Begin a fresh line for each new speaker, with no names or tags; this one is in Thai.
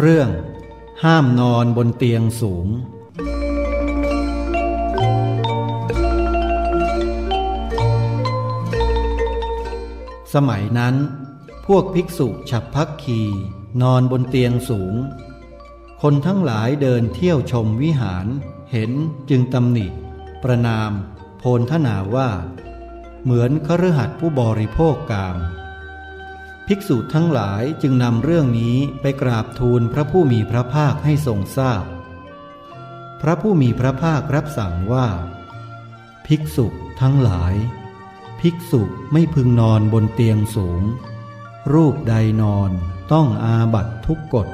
เรื่อง ห้ามนอนบนเตียงสูง สมัยนั้น พวกภิกษุฉับพักคีนอนบนเตียงสูง คนทั้งหลายเดินเที่ยวชมวิหาร เห็นจึงตำหนิ ประนาม โพลทนาว่า เหมือนคฤหัสถ์ผู้บริโภคกาม ภิกษุทั้งหลายจึงนำเรื่องนี้ไปกราบทูลพระผู้มีพระภาคให้ทรงทราบพพระผู้มีพระภาครับสั่งว่า ภิกษุทั้งหลาย ภิกษุไม่พึงนอนบนเตียงสูง รูปใดนอนต้องอาบัตทุกกฎ